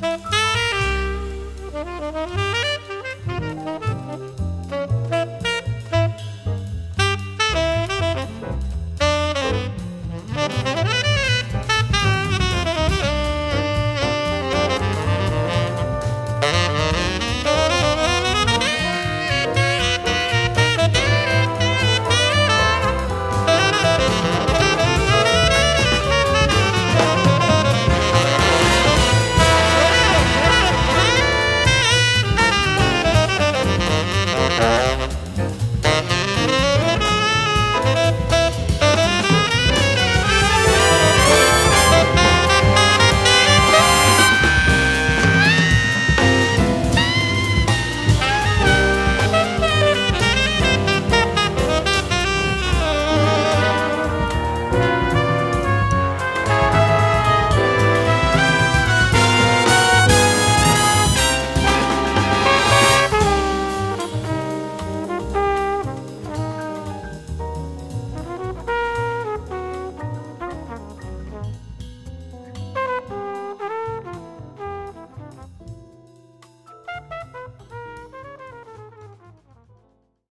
Bye.